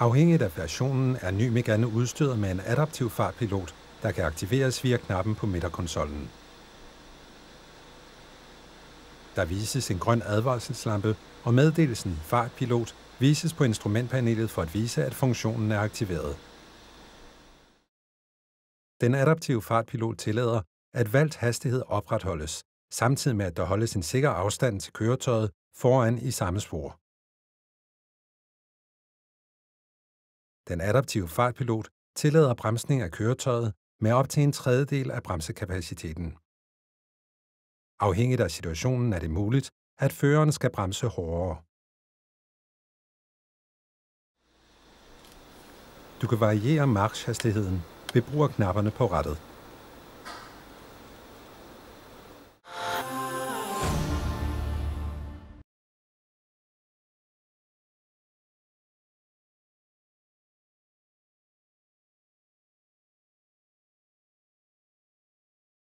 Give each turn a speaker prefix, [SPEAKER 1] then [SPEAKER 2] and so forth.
[SPEAKER 1] Afhængigt af versionen er ny Megane udstyret med en adaptiv fartpilot, der kan aktiveres via knappen på midterkonsollen. Der vises en grøn advarselslampe, og meddelelsen fartpilot vises på instrumentpanelet for at vise, at funktionen er aktiveret. Den adaptive fartpilot tillader, at valgt hastighed opretholdes, samtidig med at der holdes en sikker afstand til køretøjet foran i samme spor. Den adaptive fartpilot tillader bremsning af køretøjet med op til en tredjedel af bremsekapaciteten. Afhængigt af situationen er det muligt, at føreren skal bremse hårdere. Du kan variere marchhastigheden ved brug af knapperne på rattet.